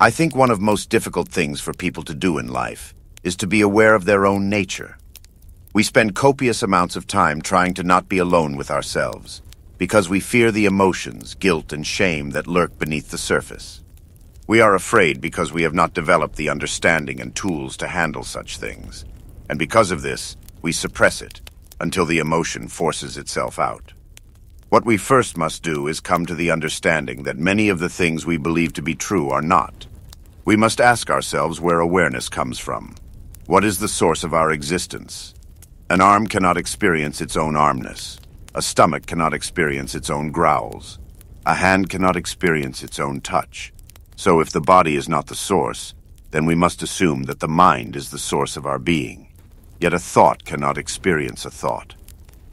I think one of most difficult things for people to do in life is to be aware of their own nature. We spend copious amounts of time trying to not be alone with ourselves, because we fear the emotions, guilt, and shame that lurk beneath the surface. We are afraid because we have not developed the understanding and tools to handle such things, and because of this, we suppress it until the emotion forces itself out. What we first must do is come to the understanding that many of the things we believe to be true are not. We must ask ourselves where awareness comes from. What is the source of our existence? An arm cannot experience its own armness. A stomach cannot experience its own growls. A hand cannot experience its own touch. So if the body is not the source, then we must assume that the mind is the source of our being. Yet a thought cannot experience a thought.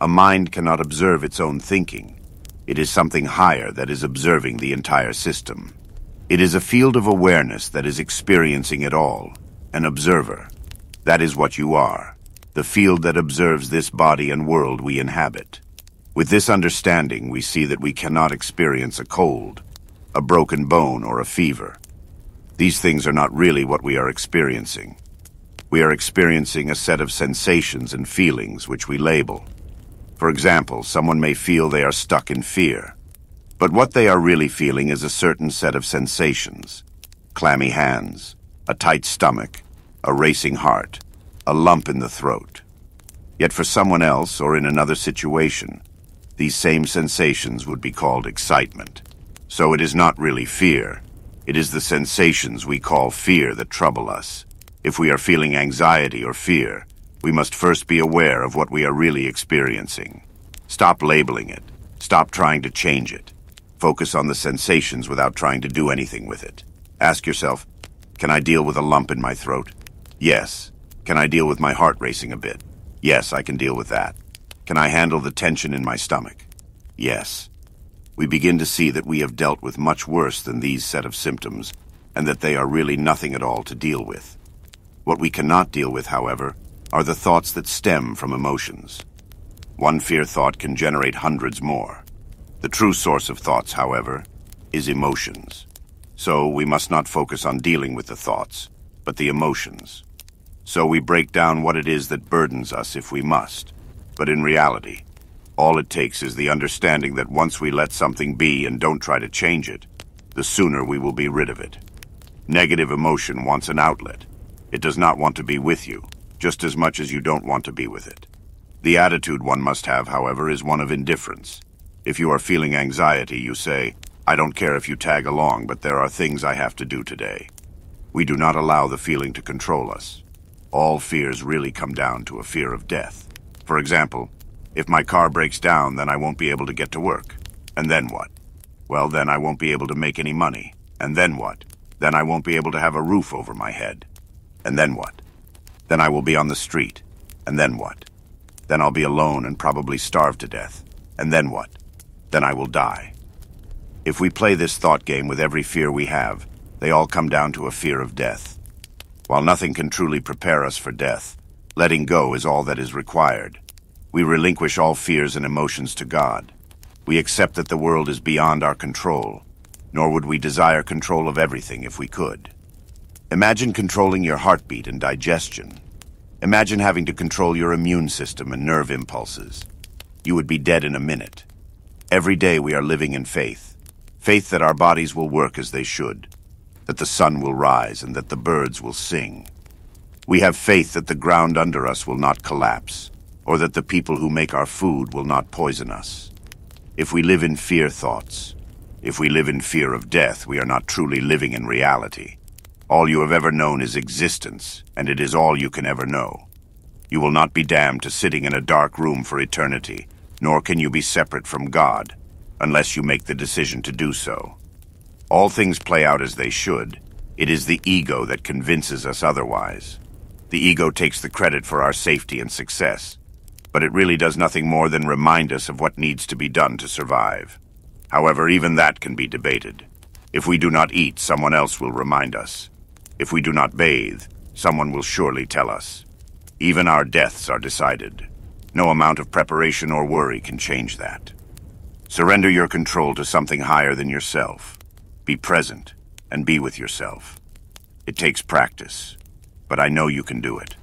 A mind cannot observe its own thinking. It is something higher that is observing the entire system. It is a field of awareness that is experiencing it all, an observer. That is what you are, the field that observes this body and world we inhabit. With this understanding, we see that we cannot experience a cold, a broken bone, or a fever. These things are not really what we are experiencing. We are experiencing a set of sensations and feelings which we label. For example, someone may feel they are stuck in fear. But what they are really feeling is a certain set of sensations. Clammy hands, a tight stomach, a racing heart, a lump in the throat. Yet for someone else or in another situation, these same sensations would be called excitement. So it is not really fear. It is the sensations we call fear that trouble us. If we are feeling anxiety or fear, we must first be aware of what we are really experiencing. Stop labeling it. Stop trying to change it. Focus on the sensations without trying to do anything with it. Ask yourself, can I deal with a lump in my throat? Yes. Can I deal with my heart racing a bit? Yes, I can deal with that. Can I handle the tension in my stomach? Yes. We begin to see that we have dealt with much worse than these set of symptoms, and that they are really nothing at all to deal with. What we cannot deal with, however, are the thoughts that stem from emotions. One fear thought can generate hundreds more. The true source of thoughts, however, is emotions. So we must not focus on dealing with the thoughts, but the emotions. So we break down what it is that burdens us if we must. But in reality, all it takes is the understanding that once we let something be and don't try to change it, the sooner we will be rid of it. Negative emotion wants an outlet. It does not want to be with you just as much as you don't want to be with it. The attitude one must have, however, is one of indifference. If you are feeling anxiety, you say, I don't care if you tag along, but there are things I have to do today. We do not allow the feeling to control us. All fears really come down to a fear of death. For example, if my car breaks down, then I won't be able to get to work. And then what? Well, then I won't be able to make any money. And then what? Then I won't be able to have a roof over my head. And then what? Then I will be on the street. And then what? Then I'll be alone and probably starve to death. And then what? Then I will die. If we play this thought game with every fear we have, they all come down to a fear of death. While nothing can truly prepare us for death, letting go is all that is required. We relinquish all fears and emotions to God. We accept that the world is beyond our control, nor would we desire control of everything if we could. Imagine controlling your heartbeat and digestion. Imagine having to control your immune system and nerve impulses. You would be dead in a minute. Every day we are living in faith. Faith that our bodies will work as they should, that the sun will rise and that the birds will sing. We have faith that the ground under us will not collapse, or that the people who make our food will not poison us. If we live in fear thoughts, if we live in fear of death, we are not truly living in reality. All you have ever known is existence, and it is all you can ever know. You will not be damned to sitting in a dark room for eternity, nor can you be separate from God, unless you make the decision to do so. All things play out as they should. It is the ego that convinces us otherwise. The ego takes the credit for our safety and success, but it really does nothing more than remind us of what needs to be done to survive. However, even that can be debated. If we do not eat, someone else will remind us. If we do not bathe, someone will surely tell us. Even our deaths are decided. No amount of preparation or worry can change that. Surrender your control to something higher than yourself. Be present. and be with yourself. It takes practice, but I know you can do it.